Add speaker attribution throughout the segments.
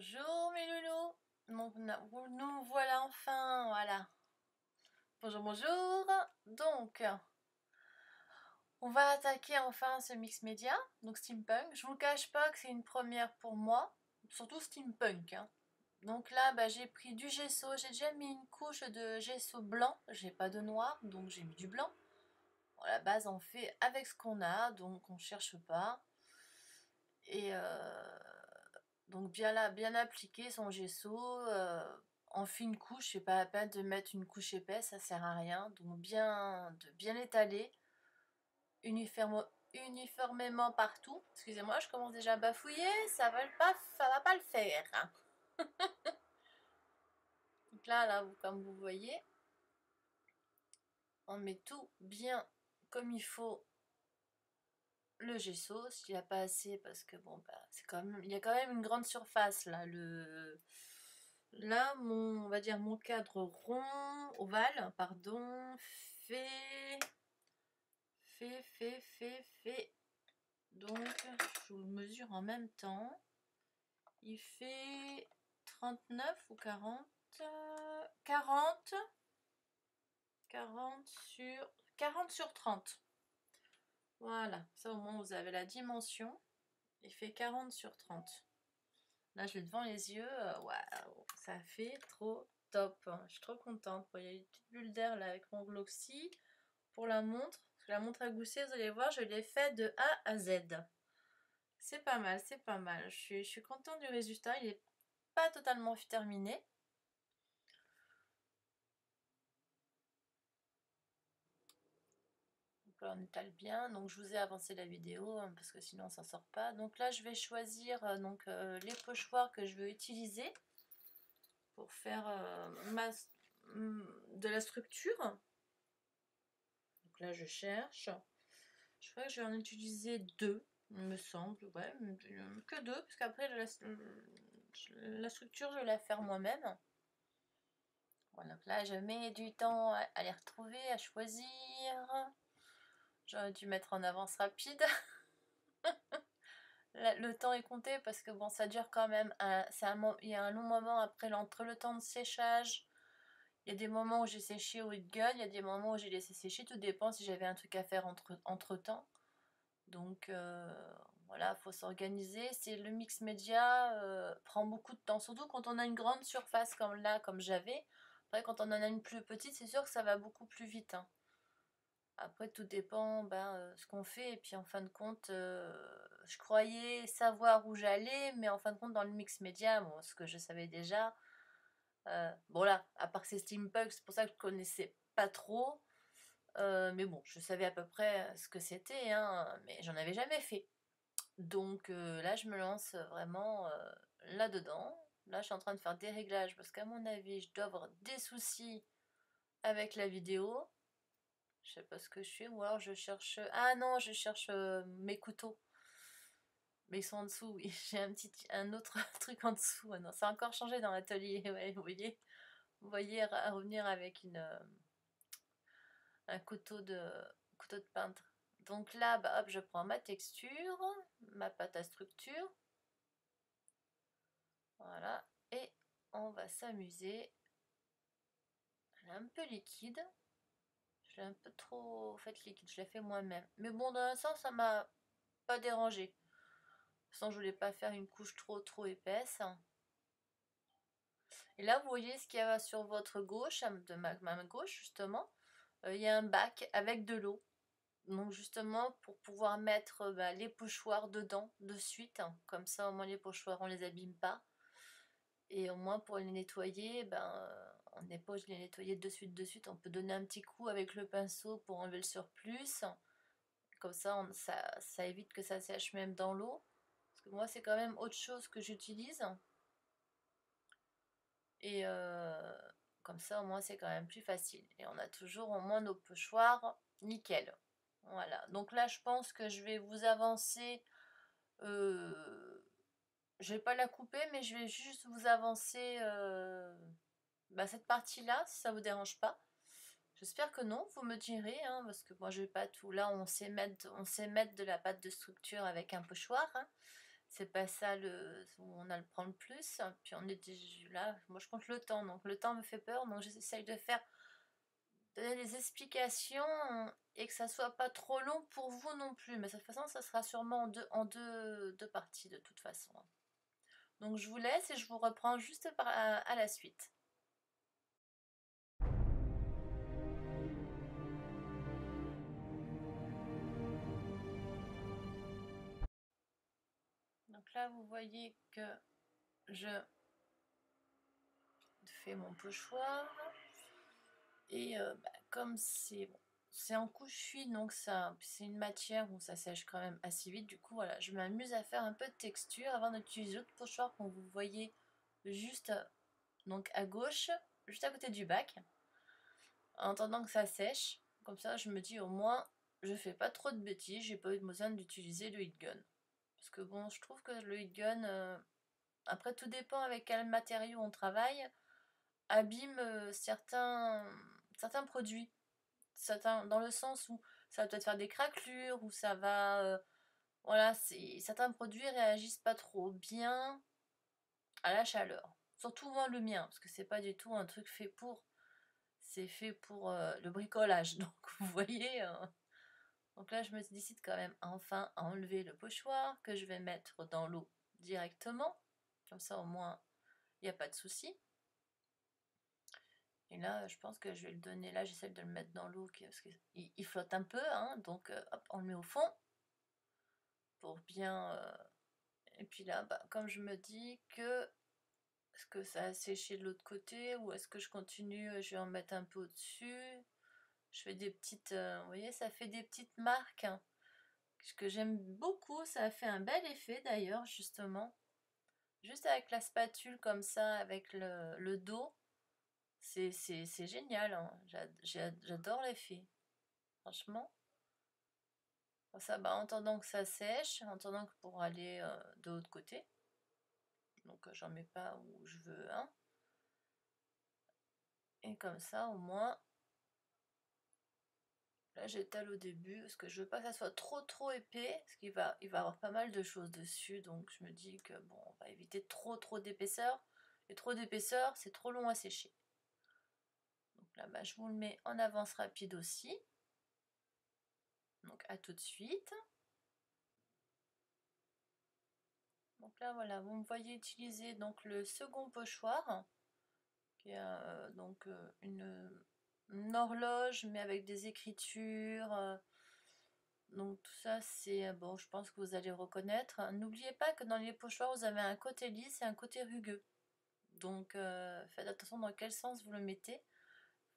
Speaker 1: Bonjour mes loulous, nous voilà enfin, voilà. Bonjour, bonjour. Donc, on va attaquer enfin ce mix média, donc steampunk. Je vous cache pas que c'est une première pour moi, surtout steampunk. Hein. Donc là, bah, j'ai pris du gesso, j'ai déjà mis une couche de gesso blanc, j'ai pas de noir, donc j'ai mis du blanc. La base, on fait avec ce qu'on a, donc on cherche pas. Et euh, donc bien là, bien appliquer son gesso, euh, en fine couche, c'est pas la peine de mettre une couche épaisse, ça sert à rien. Donc bien, de bien étaler uniformément partout. Excusez-moi, je commence déjà à bafouiller, ça va pas, ça va pas le faire. donc là, là, comme vous voyez, on met tout bien comme il faut le gesso, s'il n'y a pas assez, parce que bon, bah, c'est quand il y a quand même une grande surface là. Le, là, mon, on va dire mon cadre rond, ovale, pardon, fait, fait, fait, fait, fait. Donc, je vous le mesure en même temps. Il fait 39 ou 40 40 40 sur 40 sur 30. Voilà, ça au moins vous avez la dimension. Il fait 40 sur 30. Là, je l'ai devant les yeux. Euh, waouh, ça fait trop top. Je suis trop contente. il y a une petite bulle d'air là avec mon Gloxy. Pour la montre, parce que la montre à gousset, vous allez voir, je l'ai fait de A à Z. C'est pas mal, c'est pas mal. Je je suis contente du résultat. Il n'est pas totalement terminé. On étale bien. Donc je vous ai avancé la vidéo hein, parce que sinon ça sort pas. Donc là je vais choisir euh, donc euh, les pochoirs que je veux utiliser pour faire euh, mm, de la structure. Donc là je cherche. Je crois que je vais en utiliser deux, me semble. Ouais, que deux, parce qu'après la, la, structure je vais la faire moi-même. Voilà, donc là je mets du temps à les retrouver, à choisir. J'aurais dû mettre en avance rapide. le temps est compté parce que bon, ça dure quand même. Un, il y a un long moment après entre le temps de séchage. Il y a des moments où j'ai séché au gueule, il y a des moments où j'ai laissé sécher. Tout dépend si j'avais un truc à faire entre, entre temps. Donc euh, voilà, faut s'organiser. Le mix média euh, prend beaucoup de temps, surtout quand on a une grande surface comme là, comme j'avais. Après, quand on en a une plus petite, c'est sûr que ça va beaucoup plus vite. Hein. Après, tout dépend ben, euh, ce qu'on fait. Et puis, en fin de compte, euh, je croyais savoir où j'allais, mais en fin de compte, dans le mix média, bon, ce que je savais déjà, euh, bon là, à part que c'est steampunk, c'est pour ça que je connaissais pas trop. mais bon, je savais à peu près ce que c'était, hein, mais j'en avais jamais fait. Donc là, je me lance vraiment là-dedans. Là, je suis en train de faire des réglages parce qu'à mon avis, je dois avoir des soucis avec la vidéo. Je sais pas ce que je fais, ou alors je cherche... Ah non, je cherche euh, mes couteaux. Mais ils sont en dessous, oui. J'ai un petit un autre truc en dessous. Ah non, ça a encore changé dans l'atelier, vous voyez. Vous voyez revenir avec une euh, un couteau de couteau de peintre. Donc là, bah, hop, je prends ma texture, ma pâte à structure. Voilà. Et on va s'amuser. Un peu liquide. Je l'ai un peu trop fait liquide, je l'ai fait moi-même. Mais bon, dans un sens, ça m'a pas dérangé. Sans je voulais pas faire une couche trop trop épaisse. Et là, vous voyez ce qu'il y a sur votre gauche, de ma main gauche justement. Euh, il y a un bac avec de l'eau. Donc justement, pour pouvoir mettre bah, les pochoirs dedans de suite. Comme ça, au moins les pochoirs, on les abîme pas. Et au moins pour les nettoyer, ben, on pas les nettoyer de suite de suite. On peut donner un petit coup avec le pinceau pour enlever le surplus. Comme ça, ça, évite que ça sèche même dans l'eau. Parce que moi, c'est quand même autre chose que j'utilise. Et euh, comme ça, au moins, c'est quand même plus facile. Et on a toujours au moins nos pochoirs nickel. Voilà. Donc là, je pense que je vais vous avancer... Euh, je vais pas la couper, mais je vais juste vous avancer euh, bah, cette partie-là, si ça vous dérange pas. J'espère que non, vous me direz, hein, parce que moi je vais pas tout. Là, on sait mettre, on sait mettre de la pâte de structure avec un pochoir. Hein. c'est pas ça le, où on a le prend le plus. Puis on est là, moi je compte le temps, donc le temps me fait peur, donc j'essaye de faire donner des explications et que ça soit pas trop long pour vous non plus. Mais de toute façon, ça sera sûrement en deux, en deux, parties de toute façon. Donc je vous laisse et je vous reprends juste à la suite. Vous voyez que je fais mon pochoir. Et euh, bah, comme c'est c'est en couche fine, donc c'est une matière où ça sèche quand même assez vite. Du coup, voilà, je m'amuse à faire un peu de texture avant d'utiliser l'autre pochoir qu'on vous voyez juste donc à gauche, juste à côté du bac. En attendant que ça sèche, comme ça je me dis au moins je fais pas trop de bêtises, j'ai pas eu besoin d'utiliser le heat gun. Parce que bon, je trouve que le heat gun, euh, après tout dépend avec quel matériau on travaille, abîme euh, certains certains produits. Dans le sens où ça va peut-être faire des craquelures, ou ça va... Euh, voilà, certains produits réagissent pas trop bien à la chaleur. Surtout moi le mien, parce que c'est pas du tout un truc fait pour... C'est fait pour le bricolage. Donc vous voyez... Euh, donc là je me décide quand même enfin à enlever le pochoir que je vais mettre dans l'eau directement. Comme ça au moins il n'y a pas de souci. Et là, je pense que je vais le donner. Là, j'essaie de le mettre dans l'eau parce qu'il il flotte un peu. Hein, donc, euh, hop, on le met au fond pour bien. Euh, et puis là, bah, comme je me dis que est-ce que ça a séché de l'autre côté ou est-ce que je continue Je vais en mettre un peu au-dessus? Je fais des petites. Euh, vous voyez, ça fait des petites marques. Hein, ce que j'aime beaucoup. Ça a fait un bel effet d'ailleurs, justement. Juste avec la spatule comme ça, avec le dos c'est génial, hein. j'adore l'effet. Franchement. Ça, bah, en attendant que ça sèche, en attendant que pour aller euh, de l'autre côté. Donc euh, j'en mets pas où je veux hein. Et comme ça, au moins, j'étale au début, parce que je veux pas que ça soit trop trop épais, parce qu'il va, il va avoir pas mal de choses dessus, donc je me dis que bon, on va éviter trop trop d'épaisseur. Et trop d'épaisseur, c'est trop long à sécher. Là, bas je vous le mets en avance rapide aussi. Donc à tout de suite. Donc là voilà, vous me voyez utiliser donc le second pochoir, qui est euh, donc euh, une, horloge mais avec des écritures. Euh. donc tout ça c'est bon, je pense que vous allez reconnaître. N'oubliez pas que dans les pochoirs vous avez un côté lisse et un côté rugueux. Donc faites attention dans quel sens vous le mettez.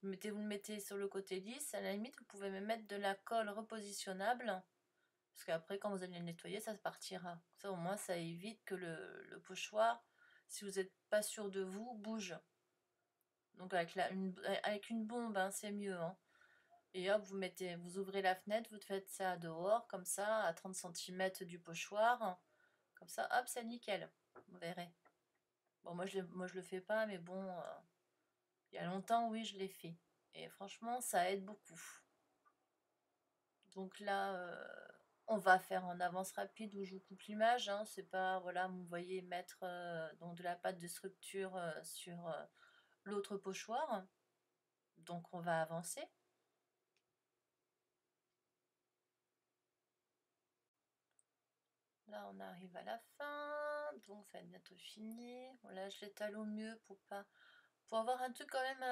Speaker 1: Vous, mettez, vous le mettez sur le côté lisse. À la limite, vous pouvez même mettre de la colle repositionnable. Parce qu'après, quand vous allez le nettoyer, ça partira. Ça, au moins, ça évite que le, pochoir, si vous n'êtes pas sûr de vous, bouge. Donc avec, une, avec une bombe, hein, c'est mieux. Hein. Et hop, vous, mettez, vous ouvrez la fenêtre, vous faites ça dehors, comme ça, à 30 cm du pochoir. Comme ça, hop, c'est nickel. Vous verrez. Bon, moi je, moi je le fais pas, mais bon, euh, il y a longtemps, oui, je l'ai fait. Et franchement, ça aide beaucoup. Donc là, euh, on va faire en avance rapide où je vous coupe l'image. Hein. C'est pas, voilà, vous voyez mettre euh, de la pâte de structure sur l'autre pochoir. Donc on va avancer. Là, on arrive à la fin, donc ça va être bientôt fini. Là, je l'étale au mieux pour pas pour avoir un truc quand même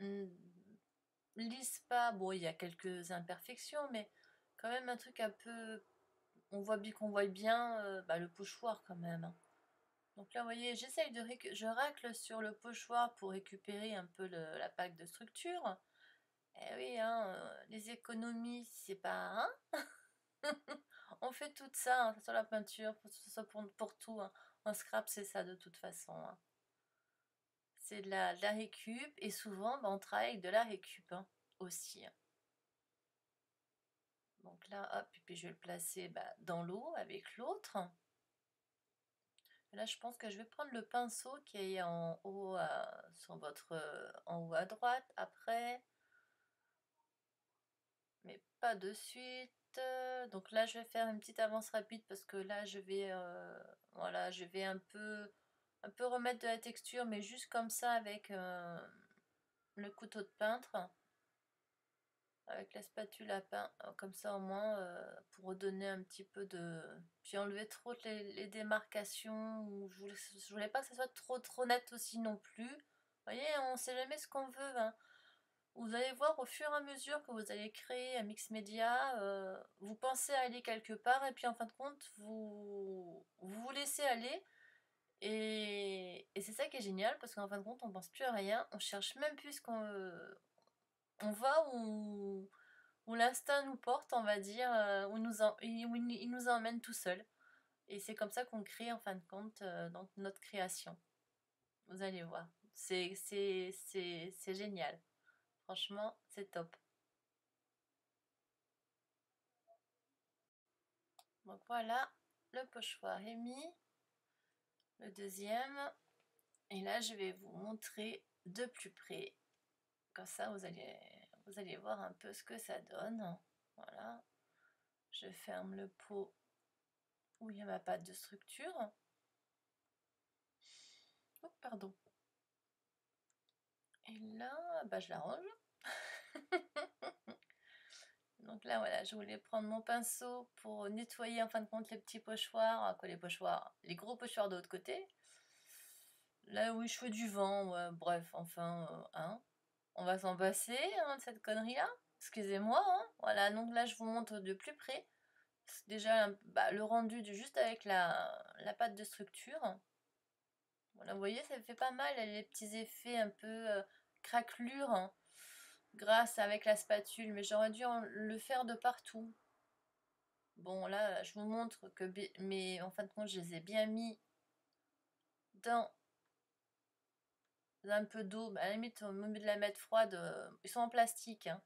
Speaker 1: euh, lisse pas. Bon, il y a quelques imperfections, mais quand même un truc un peu. On voit bien qu'on voit bien euh, bah, le pochoir quand même. Hein. Donc là, vous voyez, j'essaye de je racle sur le pochoir pour récupérer un peu la plaque de structure. Eh oui, hein, euh, les économies, c'est pas. Hein on fait tout ça, hein, sur la peinture, pour, pour, tout. En scrap, c'est ça de toute façon c'est de la, récup et souvent bah, on travaille avec de la récup hein, aussi. Hein. Donc là, hop, et puis je vais le placer bah, dans l'eau avec l'autre. Là, je pense que je vais prendre le pinceau qui est en haut à, euh, en haut à droite après, mais pas de suite. Donc là, je vais faire une petite avance rapide parce que là, je vais, euh, voilà, je vais un peu, un peu remettre de la texture, mais juste comme ça avec euh, le couteau de peintre, avec la spatule à pain, comme ça au moins pour redonner un petit peu de, puis enlever trop les, démarcations. je voulais, voulais pas que ça soit trop trop net aussi non plus. Vous voyez, on sait jamais ce qu'on veut. Hein. Vous allez voir au fur et à mesure que vous allez créer un mix média, euh, vous pensez aller quelque part et puis en fin de compte, vous vous, laissez aller. Et, c'est ça qui est génial parce qu'en fin de compte, on pense plus à rien, on cherche même plus ce qu'on on va où, l'instinct nous porte, on va dire, euh, où, nous il, nous emmène tout seul. Et c'est comme ça qu'on crée en fin de compte euh, notre création. Vous allez voir, c'est génial. Franchement, c'est top. Donc voilà, le pochoir est mis. Le deuxième. Et là, je vais vous montrer de plus près. Comme ça, vous allez, vous allez voir un peu ce que ça donne. Voilà. Je ferme le pot où il y a ma pâte de structure. Oh, pardon. Et là, bah, je la range. Donc là, voilà, je voulais prendre mon pinceau pour nettoyer en fin de compte les petits pochoirs, quoi les pochoirs, les gros pochoirs de l'autre côté. Là où je fais du vent, bref, enfin, euh, hein, on va s'en passer hein, de cette connerie-là. Excusez-moi, hein. voilà, donc là je vous montre de plus près. Déjà bah, le rendu du, juste avec la, pâte de structure. Voilà, vous voyez, ça fait pas mal les petits effets un peu euh, craquelures hein, grâce avec la spatule, mais j'aurais dû le faire de partout. Bon, là, je vous montre que, mais en fin de compte, je les ai bien mis dans un peu d'eau. À la limite, au lieu de la mettre froide, euh, ils sont en plastique. Hein.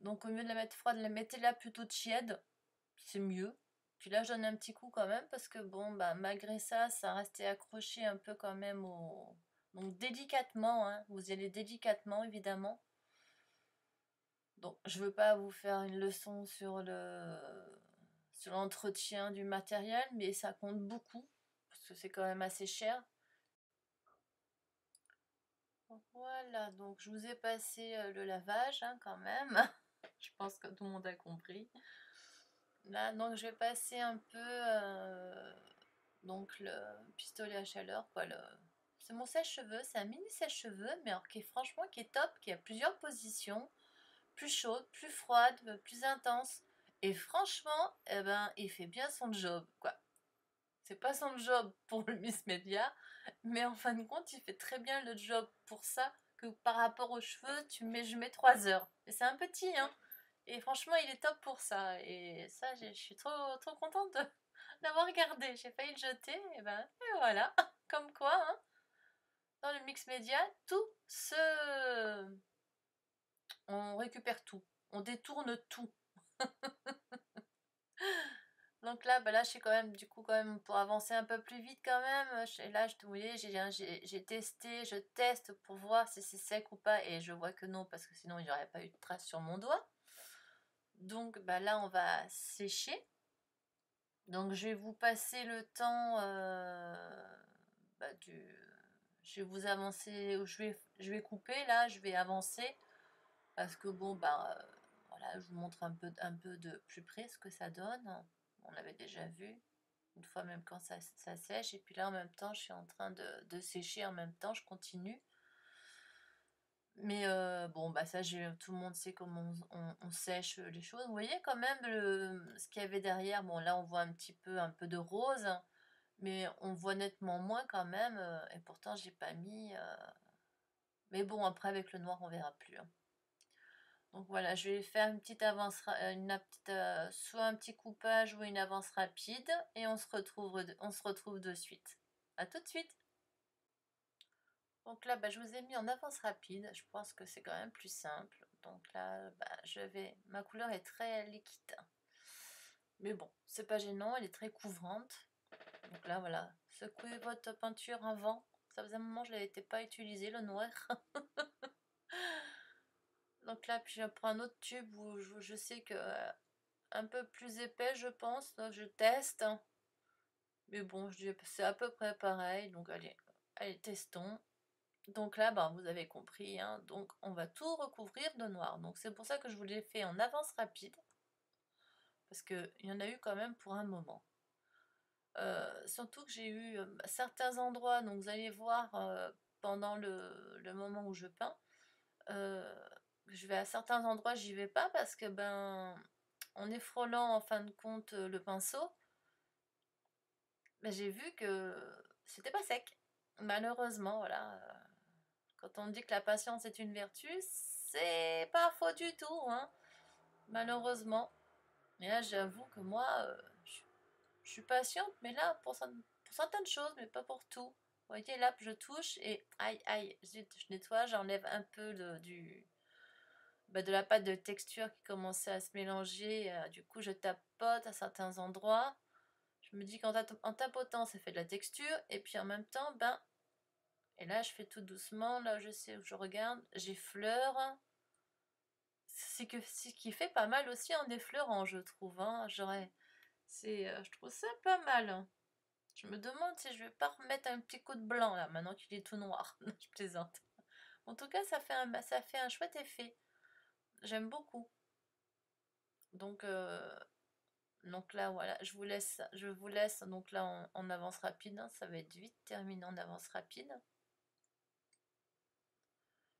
Speaker 1: Donc, au lieu de la mettre froide, mettez-la plutôt tiède. C'est mieux. Puis là, je donne un petit coup quand même parce que bon, bah, malgré ça, ça restait accroché un peu quand même au... Donc délicatement, hein, vous allez délicatement évidemment. Donc je veux pas vous faire une leçon sur sur l'entretien du matériel, mais ça compte beaucoup parce que c'est quand même assez cher. Voilà, donc je vous ai passé euh, le lavage hein, quand même. je pense que tout le monde a compris. Là, donc je vais passer un peu euh, donc le pistolet à chaleur. C'est mon sèche-cheveux, c'est un mini sèche-cheveux, mais qui est franchement qui est top, qui a plusieurs positions, plus chaude, plus froide, plus intense. Et franchement, eh ben, il fait bien son job, quoi. C'est pas son job pour le Miss Media, mais en fin de compte, il fait très bien le job pour ça que par rapport aux cheveux, tu mets, je mets 3 heures. Et c'est un petit, hein. Et franchement, il est top pour ça. Et ça, je suis trop, trop contente d'avoir regardé. J'ai failli le jeter. Et ben, et voilà. Comme quoi, hein, dans le mix média, tout se. On récupère tout. On détourne tout. Donc là, bah là, je suis quand même, du coup, quand même, pour avancer un peu plus vite quand même. Et là, je, voyez, j'ai testé, je teste pour voir si c'est sec ou pas. Et je vois que non, parce que sinon, il n'y aurait pas eu de trace sur mon doigt. Donc bah là, on va sécher. Donc je vais vous passer le temps euh, bah, du... Je vais vous avancer, je vais, je vais couper là, je vais avancer. Parce que bon, bah voilà, je vous montre un peu, un peu de plus près ce que ça donne. On l'avait déjà vu, une fois même quand ça, sèche. Et puis là, en même temps, je suis en train de, de sécher en même temps, je continue. Mais euh, bon, bah ça, tout le monde sait comment on, sèche les choses. Vous voyez quand même ce qu'il y avait derrière. Bon, là, on voit un petit peu, un peu de rose, mais on voit nettement moins quand même. Euh, et pourtant, j'ai pas mis. Euh, mais bon, après, avec le noir, on verra plus. Hein. Donc voilà, je vais faire une petite avance, une petite, soit un petit coupage ou une avance rapide, et on se retrouve, on se retrouve de suite. À tout de suite. Donc là, bah, je vous ai mis en avance rapide. Je pense que c'est quand même plus simple. Donc là, bah, je vais. Ma couleur est très liquide. Mais bon, c'est pas gênant, elle est très couvrante. Donc là, voilà. Secouez votre peinture avant. Ça faisait un moment que je l'avais pas utilisé, le noir. Là, puis je prends un autre tube où je, sais que un peu plus épais, je pense. Donc je teste. Mais bon, je c'est à peu près pareil. Donc allez, allez, testons. Donc là, bah, vous avez compris. Hein, donc on va tout recouvrir de noir. Donc c'est pour ça que je vous l'ai fait en avance rapide. Parce qu'il y en a eu quand même pour un moment. Euh, surtout que j'ai eu euh, certains endroits, donc vous allez voir euh, pendant le, moment où je peins, je vais à certains endroits, j'y vais pas parce que ben en effrôlant en fin de compte le pinceau, ben, j'ai vu que c'était pas sec. Malheureusement, voilà. Quand on dit que la patience est une vertu, c'est pas faux du tout, hein. Malheureusement. Mais là, j'avoue que moi, je, suis patiente, mais là, pour, certaines choses, mais pas pour tout. Vous voyez, là, je touche et aïe, aïe, je, nettoie, j'enlève un peu du, bah, de la pâte de texture qui commençait à se mélanger. Euh, du coup, je tapote à certains endroits. Je me dis qu'en tapotant, ça fait de la texture. Et puis en même temps, ben, et là, je fais tout doucement. Là, je sais où je regarde. J'effleure. C'est que ce qui fait pas mal aussi en effleurant, je trouve. Hein. J'aurais, euh, je trouve ça pas mal. Je me demande si je vais pas remettre un petit coup de blanc là, maintenant qu'il est tout noir. je plaisante. En tout cas, ça fait un, ça fait un chouette effet. J'aime beaucoup. Donc, euh, donc là, voilà, je vous laisse, je vous laisse donc là en, avance rapide. Hein, ça va être vite terminé en avance rapide.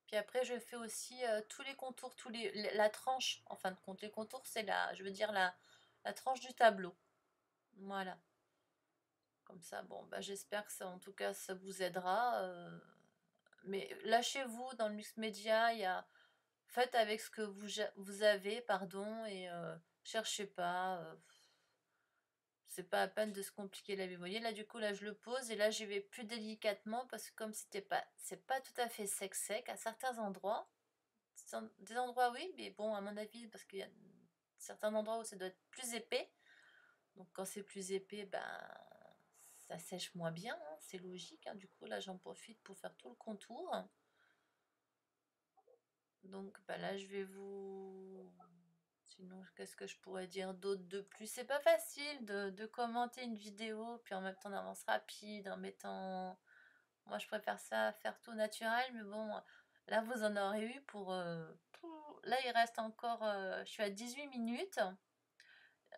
Speaker 1: Puis après, je fais aussi euh, tous les contours, tous les, la tranche, en fin de compte. Les contours, c'est la, je veux dire, la, la tranche du tableau. Voilà. Comme ça, bon, bah, j'espère que ça, en tout cas, ça vous aidera. Euh, mais lâchez-vous dans le mix média, il y a Faites avec ce que vous, vous avez, pardon, et euh, cherchez pas. Euh, c'est pas à peine de se compliquer la vie. Vous voyez, là, du coup, là, je le pose et là, j'y vais plus délicatement parce que comme c'était pas, c'est pas tout à fait sec sec à certains endroits. Des endroits, oui, mais bon, à mon avis, parce qu'il y a certains endroits où ça doit être plus épais. Donc, quand c'est plus épais, ben, ça sèche moins bien, hein, c'est logique. Hein. Du coup, là, j'en profite pour faire tout le contour. Donc bah là, je vais vous... Sinon, qu'est-ce que je pourrais dire d'autre de plus? C'est pas facile de, commenter une vidéo, puis en même temps d'avance rapide, en mettant... Moi, je préfère ça, faire tout naturel, mais bon, là, vous en aurez eu pour... Euh, là, il reste encore... Euh, je suis à 18 minutes.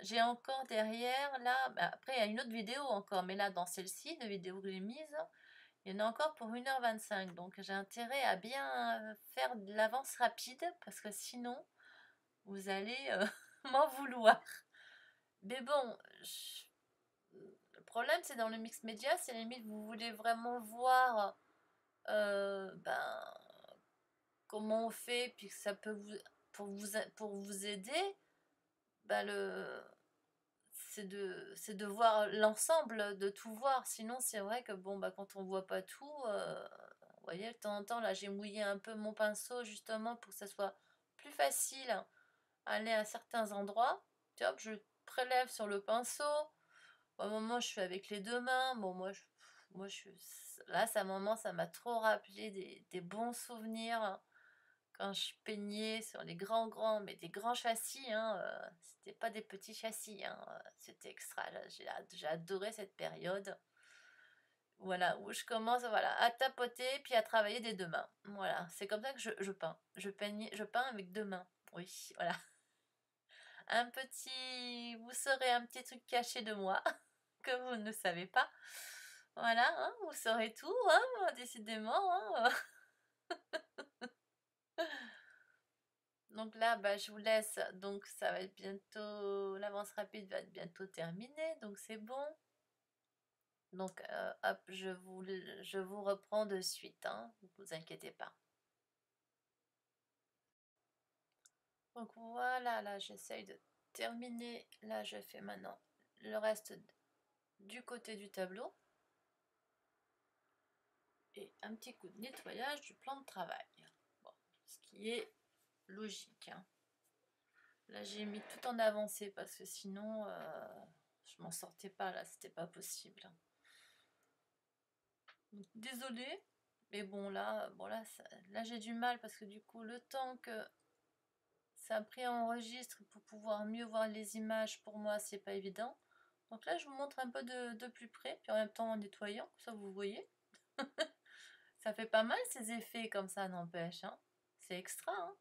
Speaker 1: J'ai encore derrière, là... Bah, après, il y a une autre vidéo encore, mais là, dans celle-ci, de vidéo que j'ai mise, il y en a encore pour 1h25, donc j'ai intérêt à bien faire de l'avance rapide, parce que sinon, vous allez euh, m'en vouloir. Mais bon, le problème c'est dans le mix média, c'est limite vous voulez vraiment voir euh, ben, comment on fait, puis que ça peut vous pour vous pour vous aider, ben le c'est de, de voir l'ensemble, de tout voir. Sinon, c'est vrai que bon, bah, quand on voit pas tout, euh, vous voyez, de temps en temps, là, j'ai mouillé un peu mon pinceau justement pour que ça soit plus facile à aller à certains endroits. Hop, je prélève sur le pinceau. Au moment, je suis avec les deux mains. Bon, moi, moi, je là, ça moment, ça m'a trop rappelé des bons souvenirs quand je peignais sur les grands grands, mais des grands châssis, hein, euh, c'était pas des petits châssis, hein, euh, c'était extra, j'ai adoré cette période. Voilà, où je commence voilà, à tapoter puis à travailler des deux mains. Voilà, c'est comme ça que je, peins. Je, je peins avec deux mains. Oui, voilà. Un petit... Vous saurez un petit truc caché de moi que vous ne savez pas. Voilà, hein, vous saurez tout, hein, décidément. Donc là, bah, je vous laisse. Donc ça va être bientôt, l'avance rapide va être bientôt terminée. Donc c'est bon. Donc euh, hop, je vous, je vous reprends de suite. Hein, vous inquiétez pas. Donc voilà, là j'essaye de terminer. Là je fais maintenant le reste du côté du tableau. Et un petit coup de nettoyage du plan de travail ce qui est logique. Hein. Là, j'ai mis tout en avancé parce que sinon, euh, je m'en sortais pas là, c'était pas possible. Désolée, mais bon là, bon là, là j'ai du mal parce que du coup, le temps que ça a pris enregistre pour pouvoir mieux voir les images. Pour moi, c'est pas évident. Donc là, je vous montre un peu de, plus près, puis en même temps en nettoyant, ça vous voyez. ça fait pas mal ces effets comme ça, n'empêche. Hein. C'est extra. Hein.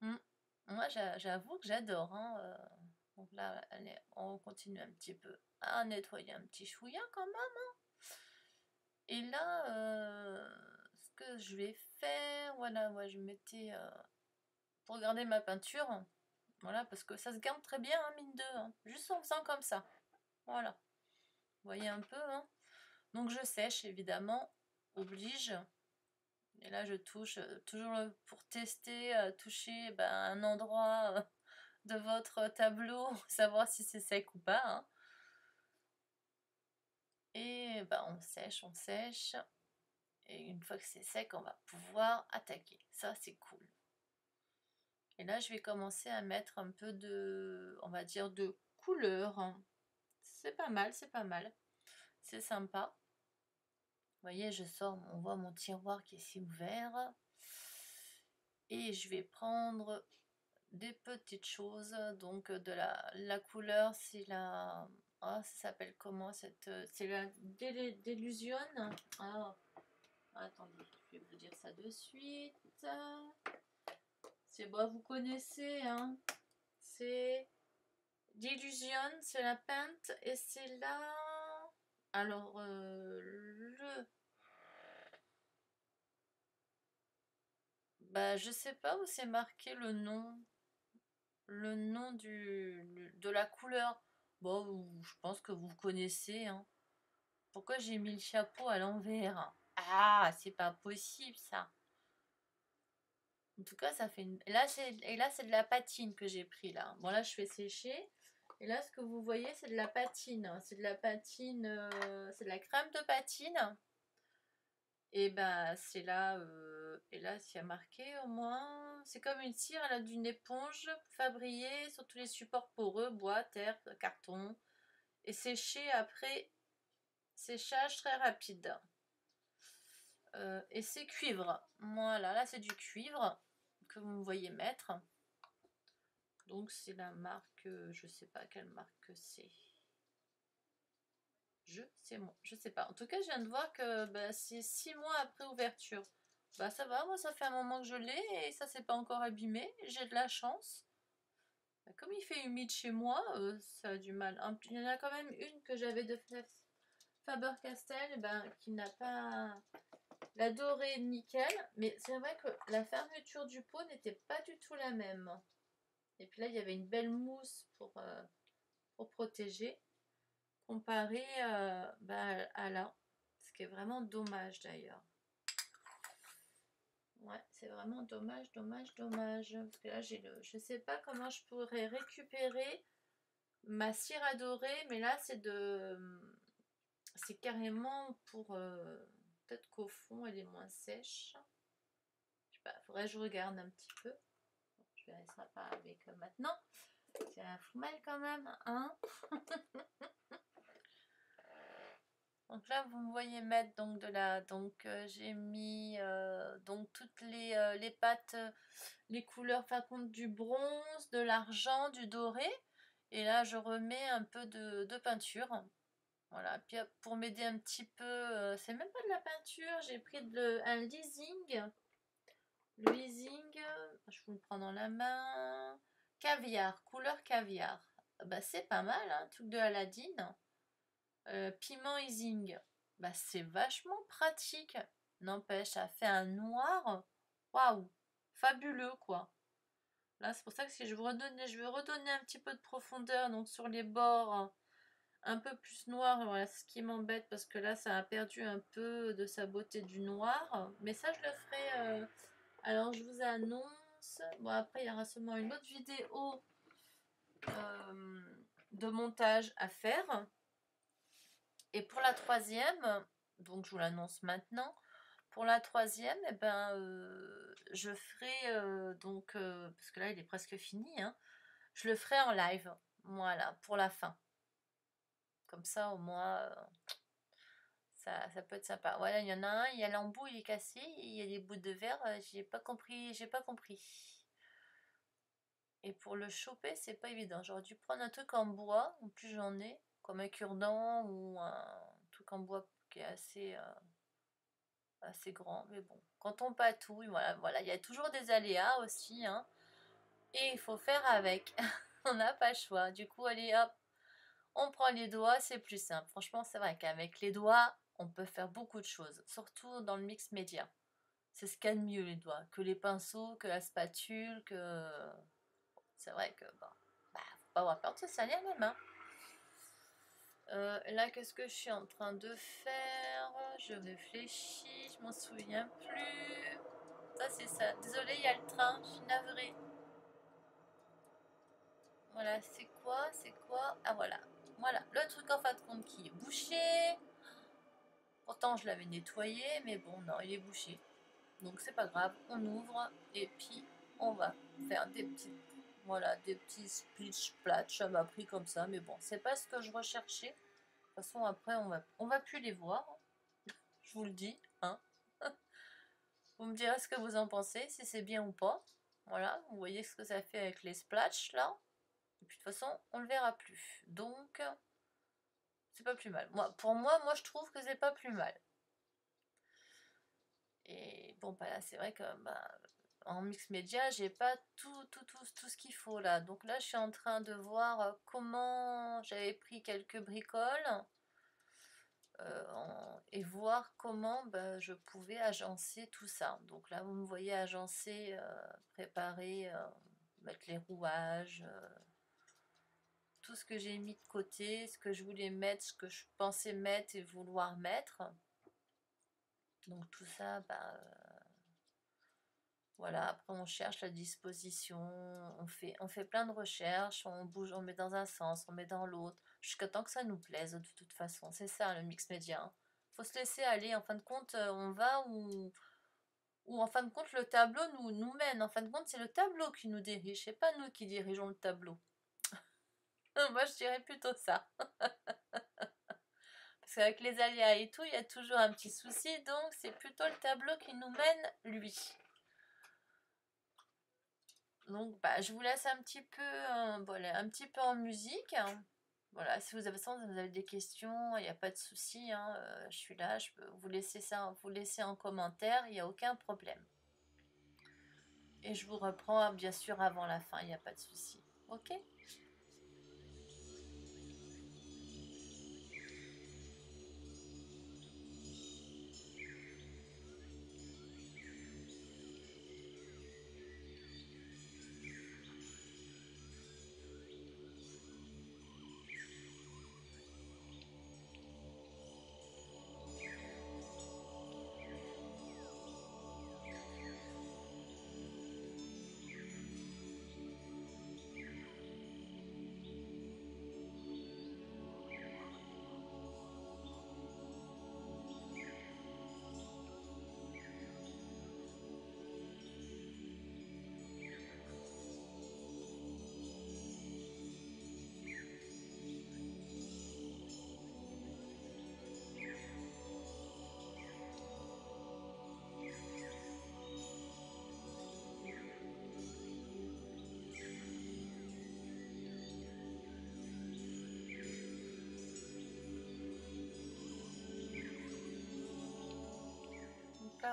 Speaker 1: Hmm. Moi, j'avoue que j'adore. Hein, euh. Donc là, allez, on continue un petit peu à nettoyer un petit chouïa quand même. Hein. Et là, euh, ce que je vais faire, voilà, moi je mettais euh, pour garder ma peinture. Voilà, parce que ça se garde très bien, hein, mine de, hein, juste en faisant comme ça. Voilà. Vous voyez un peu, Donc je sèche, évidemment, oblige. Et là, je touche, euh, toujours pour tester, toucher ben, un endroit de votre tableau, savoir si c'est sec ou pas. Hein. Et bah, on sèche, on sèche. Et une fois que c'est sec, on va pouvoir attaquer. Ça, c'est cool. Et là, je vais commencer à mettre un peu de, on va dire, de couleur. C'est pas mal, c'est pas mal. C'est sympa. Voyez, je sors, on voit mon tiroir qui est si ouvert. Et je vais prendre des petites choses. Donc de la, la couleur, c'est la... Ah, ça s'appelle comment cette... C'est la délusion. Ah, attendez, je vais vous dire ça de suite. C'est bon, vous connaissez, hein. C'est d'illusion, c'est la peinte et c'est là. Alors, euh, le Bah, je sais pas où c'est marqué le nom le nom de la couleur. Bon, je pense que vous connaissez. Hein. Pourquoi j'ai mis le chapeau à l'envers? Ah, c'est pas possible ça. En tout cas, ça fait une... Et là, c'est de la patine que j'ai pris là. Bon, là, je fais sécher. Et là, ce que vous voyez, c'est de la patine. C'est de la patine... Euh, c'est de la crème de patine. Et ben, c'est là... Euh, et là, s'il y a marqué au moins c'est comme une cire, elle a d'une éponge fabriée sur tous les supports poreux, bois, terre, carton, et séchée après séchage très rapide. Euh, et c'est cuivre. Voilà, là c'est du cuivre que vous me voyez mettre. Donc c'est la marque, je sais pas quelle marque c'est. Je sais moi, je sais pas. En tout cas, je viens de voir que bah, c'est six mois après ouverture. Bah ça va, moi ça fait un moment que je l'ai et ça s'est pas encore abîmé, j'ai de la chance. Bah, comme il fait humide chez moi, euh, ça a du mal. Il y en a quand même une que j'avais de Faber-Castell ben, qui n'a pas la dorée nickel, mais c'est vrai que la fermeture du pot n'était pas du tout la même. Et puis là, il y avait une belle mousse pour, euh, pour protéger, comparé euh, bah, à là, ce qui est vraiment dommage d'ailleurs. Ouais, c'est vraiment dommage, dommage, dommage. Parce que là, j'ai le... Je sais pas comment je pourrais récupérer ma cire à dorer, mais là, c'est de... C'est carrément pour... Euh, peut-être qu'au fond, elle est moins sèche. Je sais pas, faudrait que je regarde un petit peu. Verrai ça pas avec euh, maintenant. C'est un fou mal quand même, hein Donc là, vous me voyez mettre donc de la... Donc euh, j'ai mis euh, donc toutes les, les pâtes, les couleurs, enfin compte du bronze, de l'argent, du doré. Et là, je remets un peu de, peinture. Voilà, puis pour m'aider un petit peu, c'est même pas de la peinture, j'ai pris de, un leasing. Le leasing, je vous le prends dans la main. Caviar, couleur caviar. Bah, c'est pas mal, hein, truc de Aladdin. Euh, piment easing, bah, c'est vachement pratique. N'empêche, ça fait un noir. Waouh, fabuleux quoi. Là, c'est pour ça que si je redonner, je veux redonner un petit peu de profondeur, donc sur les bords un peu plus noir, voilà, ce qui m'embête parce que là, ça a perdu un peu de sa beauté du noir. Mais ça, je le ferai. Euh, alors, je vous annonce. Bon, après, il y aura seulement une autre vidéo euh, de montage à faire. Et pour la troisième, donc je vous l'annonce maintenant, pour la troisième, eh ben, euh, je ferai, euh, donc, parce que là il est presque fini, hein, je le ferai en live, voilà, pour la fin. Comme ça au moins, ça, peut être sympa. Voilà, il y en a un, il y a l'embout, il est cassé, il y a des bouts de verre, j'ai pas compris, j'ai pas compris. Et pour le choper, c'est pas évident. J'aurais dû prendre un truc en bois, en plus j'en ai, comme un cure-dent ou un truc en bois qui est assez, euh, assez grand. Mais bon, quand on patouille, voilà, voilà, il y a toujours des aléas aussi. Hein, et il faut faire avec. on n'a pas le choix. Du coup, allez hop, on prend les doigts, c'est plus simple. Franchement, c'est vrai qu'avec les doigts, on peut faire beaucoup de choses, surtout dans le mix média. C'est ce qu'il y a de mieux les doigts, que les pinceaux, que la spatule, que... C'est vrai que, bon, bah, faut pas avoir peur de se salir les mains. Euh, là, qu'est-ce que je suis en train de faire? Je réfléchis, je m'en souviens plus. Ça, c'est ça. Désolée, il y a le train, je suis navrée. Voilà, c'est quoi? C'est quoi? Ah, voilà. Voilà, le truc en fin de compte qui est bouché. Pourtant, je l'avais nettoyé, mais bon, non, il est bouché. Donc, c'est pas grave. On ouvre et puis on va faire des petits, voilà, des petits splitch platch. Ça m'a pris comme ça, mais bon, c'est pas ce que je recherchais. De toute façon, après, on va, on va plus les voir. je vous le dis, hein. vous me direz ce que vous en pensez, si c'est bien ou pas. Voilà, vous voyez ce que ça fait avec les splats là. Et puis de toute façon, on le verra plus. Donc, c'est pas plus mal. Moi, pour moi, moi je trouve que c'est pas plus mal. Et bon, bah là, c'est vrai que bah, en mix média, j'ai pas tout, tout, tout, tout ce qu'il faut là. Donc là, je suis en train de voir comment j'avais pris quelques bricoles euh, et voir comment bah, je pouvais agencer tout ça. Donc là, vous me voyez agencer, euh, préparer, euh, mettre les rouages tout ce que j'ai mis de côté, ce que je voulais mettre, ce que je pensais mettre et vouloir mettre. Donc tout ça, bah, euh, voilà, après on cherche la disposition, on fait, on plein de recherches, on bouge, on met dans un sens, on met dans l'autre, jusqu'à temps que ça nous plaise de toute façon. C'est ça le mix média. Hein. Faut se laisser aller, en fin de compte, euh, on va où, où en fin de compte le tableau nous, nous mène. En fin de compte, c'est le tableau qui nous dirige, c'est pas nous qui dirigeons le tableau. Moi, je dirais plutôt ça. Parce qu'avec les aléas et tout, il y a toujours un petit souci. Donc, c'est plutôt le tableau qui nous mène, lui. Donc, bah, je vous laisse un petit peu, voilà, un petit peu en musique. Voilà, si vous avez, vous avez des questions, il n'y a pas de souci. Hein, euh, je suis là, je peux vous laisser ça, vous laisser en commentaire, il n'y a aucun problème. Et je vous reprends bien sûr avant la fin, il n'y a pas de souci. Ok?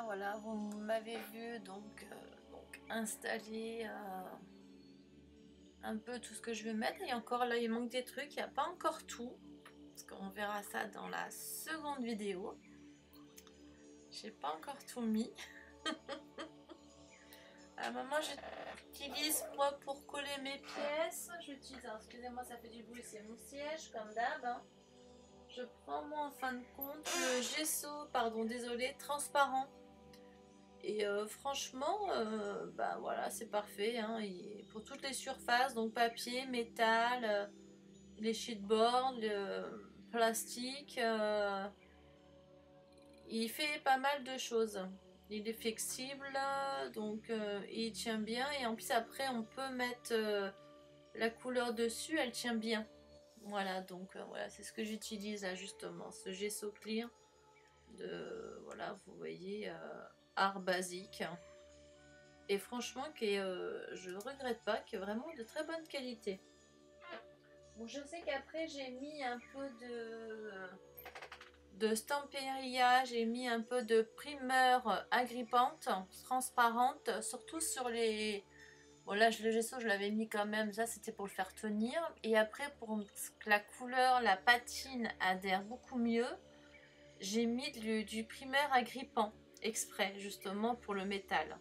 Speaker 1: Voilà, vous m'avez vu donc, euh, installer euh, un peu tout ce que je vais mettre. Et encore là, il manque des trucs, il n'y a pas encore tout. Parce qu'on verra ça dans la seconde vidéo. J'ai pas encore tout mis. à un moment, j'utilise moi pour coller mes pièces? J'utilise, excusez-moi, ça fait du bruit, c'est mon siège comme d'hab. Hein. Je prends moi en fin de compte le gesso, pardon, désolé, transparent. Et euh, franchement, euh, bah voilà, c'est parfait. Hein, pour toutes les surfaces, donc papier, métal, euh, les sheetboards, le plastique, il fait pas mal de choses. Il est flexible, donc il tient bien. Et en plus, après, on peut mettre la couleur dessus, elle tient bien. Voilà, donc voilà, c'est ce que j'utilise là justement, ce gesso clear. De, voilà, vous voyez art basique. Et franchement, que, euh, je ne regrette pas, qui est vraiment de très bonne qualité. Bon, je sais qu'après, j'ai mis un peu de, de Stamperia, j'ai mis un peu de primeur agrippante, transparente, surtout sur les... Bon là, le gesso, je l'avais mis quand même, ça c'était pour le faire tenir. Et après, pour que la couleur, la patine adhère beaucoup mieux, j'ai mis du, du primaire agrippant, exprès, justement pour le métal.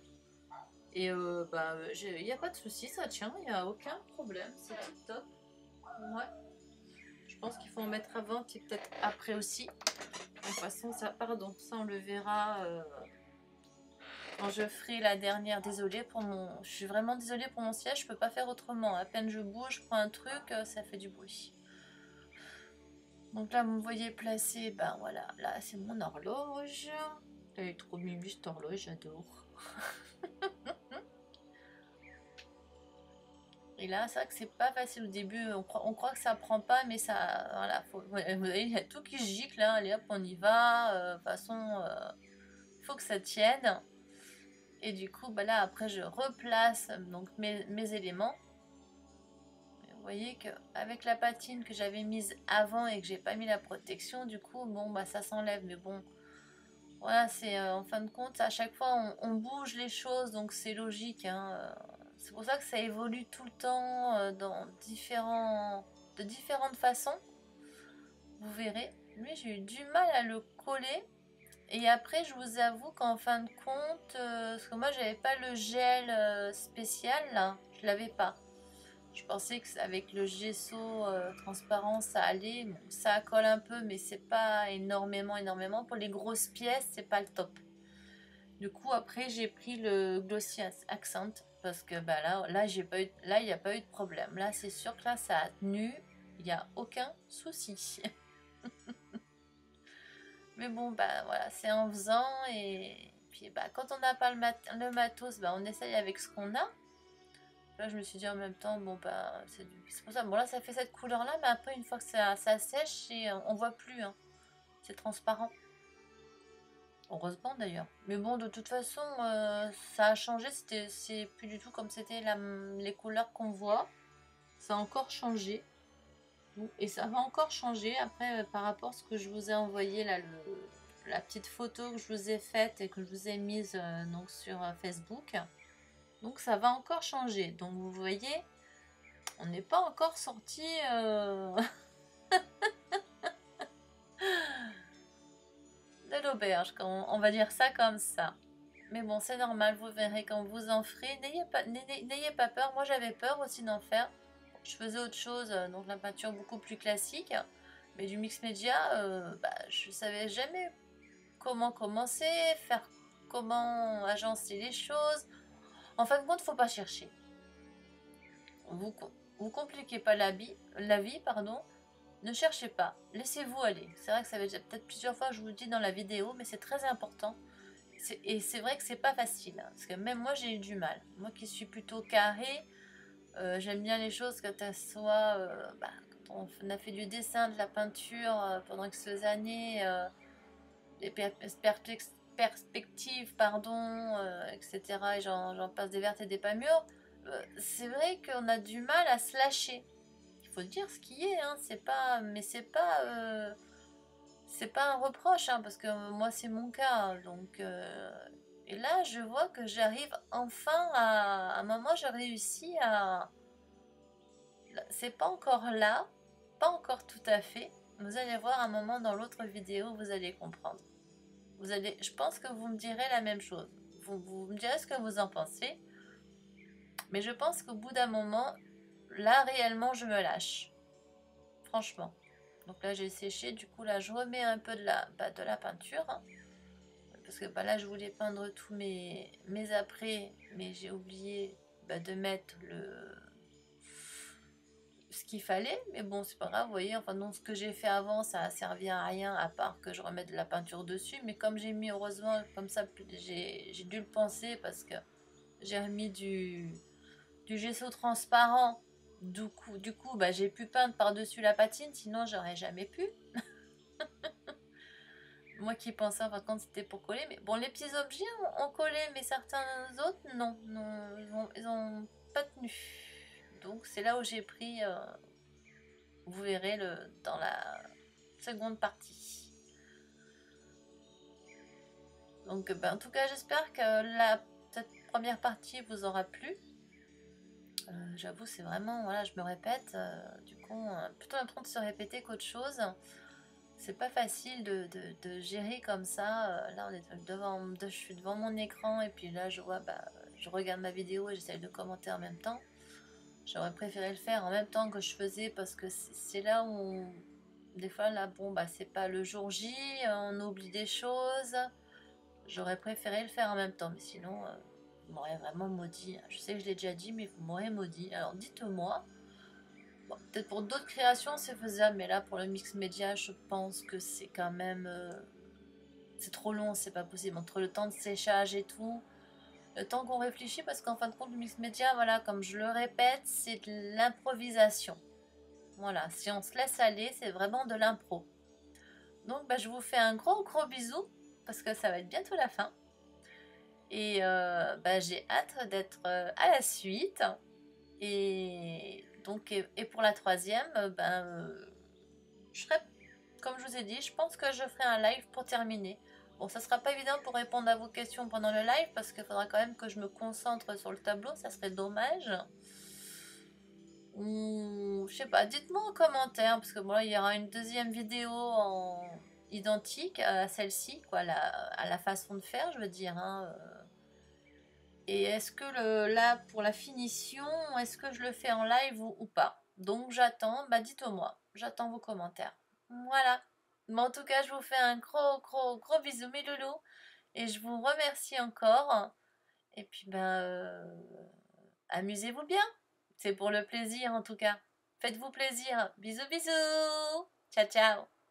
Speaker 1: Et euh, bah, il n'y a pas de souci, ça tient, il n'y a aucun problème, c'est top. Ouais. Je pense qu'il faut en mettre avant et peut-être après aussi. De toute façon, ça, pardon, ça on le verra euh, quand je ferai la dernière. Désolée pour mon, je suis vraiment désolée pour mon siège, je peux pas faire autrement. À peine je bouge, je prends un truc, euh, ça fait du bruit. Donc là, vous me voyez placé, ben voilà, là c'est mon horloge. Elle est trop mimi cette horloge, j'adore. Et là, c'est vrai que c'est pas facile au début. On croit, on croit, que ça prend pas, mais ça. Voilà, faut, il y a tout qui gicle. Hein. Allez hop, on y va. Euh, de toute façon, euh, faut que ça tienne. Et du coup, bah là, après, je replace donc mes, mes éléments. Vous voyez qu'avec la patine que j'avais mise avant et que j'ai pas mis la protection, du coup, bon, bah ça s'enlève. Mais bon, voilà, c'est euh, en fin de compte, à chaque fois, on, bouge les choses, donc c'est logique. Hein, c'est pour ça que ça évolue tout le temps euh, dans différents, de différentes façons. Vous verrez. Lui, j'ai eu du mal à le coller. Et après, je vous avoue qu'en fin de compte, euh, parce que moi, j'avais pas le gel euh, spécial, là. Je l'avais pas. Je pensais que avec le gesso transparent, ça allait. ça colle un peu, mais c'est pas énormément, énormément. Pour les grosses pièces, c'est pas le top. Du coup, après, j'ai pris le Glossy Accent parce que bah, là, là, j'ai pas eu, là, il n'y a pas eu de problème. Là, c'est sûr que là, ça a tenu. Il n'y a aucun souci. Mais bon, bah voilà, c'est en faisant. Et puis, bah, quand on n'a pas le, le matos, bah, on essaye avec ce qu'on a. Là, je me suis dit en même temps, bon, bah, c'est pour ça. Bon, là, ça fait cette couleur-là, mais après, une fois que ça, ça sèche, on voit plus. Hein. C'est transparent. Heureusement d'ailleurs. Mais bon, de toute façon, euh, ça a changé. C'est plus du tout comme c'était les couleurs qu'on voit. Ça a encore changé. Et ça va encore changer après euh, par rapport à ce que je vous ai envoyé là, la petite photo que je vous ai faite et que je vous ai mise euh, donc sur Facebook. Donc ça va encore changer. Donc vous voyez, on n'est pas encore sorti. de l'auberge, on va dire ça comme ça. Mais bon, c'est normal, vous verrez quand vous en ferez. N'ayez pas, n'ayez pas peur. Moi, j'avais peur aussi d'en faire. Je faisais autre chose, euh, donc la peinture beaucoup plus classique. Mais du mix média, euh, bah, je savais jamais comment commencer, faire comment agencer les choses. En fin de compte, faut pas chercher. Vous, vous compliquez pas la vie, la vie pardon. Ne cherchez pas, laissez-vous aller. C'est vrai que ça va peut-être plusieurs fois je vous le dis dans la vidéo, mais c'est très important. Et c'est vrai que c'est pas facile, hein, parce que même moi j'ai eu du mal. Moi qui suis plutôt carré, euh, j'aime bien les choses quand elles soient... Euh, bah, quand on a fait du dessin, de la peinture euh, pendant quelques années, les perspectives, pardon, etc. Et j'en passe des vertes et des pas mûres. c'est vrai qu'on a du mal à se lâcher faut dire ce qui est, hein. c'est pas, mais c'est pas, euh, c'est pas un reproche, hein, parce que moi c'est mon cas, donc euh, et là je vois que j'arrive enfin à, un moment j'ai réussi à, c'est pas encore là, pas encore tout à fait. Vous allez voir un moment dans l'autre vidéo, vous allez comprendre. Allez, je pense que vous me direz la même chose. Vous, me direz ce que vous en pensez. Mais je pense qu'au bout d'un moment, là réellement je me lâche. Franchement. Donc là j'ai séché, du coup là je remets un peu de la, bah, de la peinture. Parce que bah, là je voulais peindre tous mes, mes après, mais j'ai oublié bah, de mettre le ce qu'il fallait. Mais bon c'est pas grave, vous voyez, enfin non ce que j'ai fait avant ça a servi à rien à part que je remette de la peinture dessus. Mais comme j'ai mis heureusement comme ça, j'ai dû le penser parce que j'ai remis du, gesso transparent du coup, du coup bah, j'ai pu peindre par-dessus la patine, sinon j'aurais jamais pu. moi qui pensais en fin de compte c'était pour coller. Mais bon, les petits objets ont, collé, mais certains autres, non. non ils, ont, pas tenu. Donc c'est là où j'ai pris, euh, vous verrez le, dans la seconde partie. Donc ben, en tout cas j'espère que la, cette première partie vous aura plu. Euh, j'avoue c'est vraiment, voilà je me répète, euh, du coup plutôt l'impression de se répéter qu'autre chose c'est pas facile de, gérer comme ça. Là, on est devant, je suis devant mon écran et puis là, je vois, bah, je regarde ma vidéo et j'essaie de commenter en même temps. J'aurais préféré le faire en même temps que je faisais parce que c'est là où, des fois, là, bon, bah, c'est pas le jour J, on oublie des choses. J'aurais préféré le faire en même temps, mais sinon, euh, vous m'aurez vraiment maudit. Je sais que je l'ai déjà dit, mais vous m'aurez maudit. Alors, dites-moi peut-être pour d'autres créations c'est faisable, mais là pour le mix média, je pense que c'est quand même. Euh, c'est trop long, c'est pas possible. Entre le temps de séchage et tout, le temps qu'on réfléchit, parce qu'en fin de compte, le mix média, voilà, comme je le répète, c'est de l'improvisation. Voilà, si on se laisse aller, c'est vraiment de l'impro. Donc bah, je vous fais un gros gros bisou, parce que ça va être bientôt la fin. Et euh, bah, j'ai hâte d'être euh, à la suite. Et donc, et, pour la troisième, ben, je serai, comme je vous ai dit, je pense que je ferai un live pour terminer. Bon, ça sera pas évident pour répondre à vos questions pendant le live parce qu'il faudra quand même que je me concentre sur le tableau, ça serait dommage. Ou je sais pas, dites-moi en commentaire parce que bon il y aura une deuxième vidéo en identique à celle-ci, quoi, à la façon de faire, je veux dire. Hein, euh, et est-ce que le, là, pour la finition, est-ce que je le fais en live ou, pas? Donc j'attends, bah dites-moi, j'attends vos commentaires. Voilà. Mais en tout cas, je vous fais un gros, gros, gros bisou mes loulous. Et je vous remercie encore. Et puis, ben, euh, amusez-vous bien. C'est pour le plaisir en tout cas. Faites-vous plaisir. Bisous, bisous. Ciao, ciao.